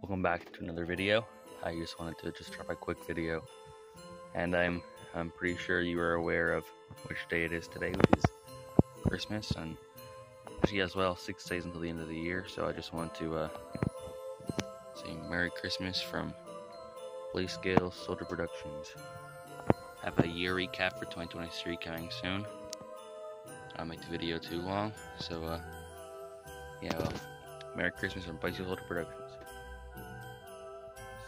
welcome back to another video. I just wanted to just drop a quick video, and I'm I'm pretty sure you are aware of which day it is today, which is Christmas, and actually as well six days until the end of the year. So I just want to uh, say Merry Christmas from Playscale Soldier Productions. Have a year recap for 2023 coming soon. I'll make the video too long, so uh, yeah. Well, Merry Christmas from Scale Soldier Productions.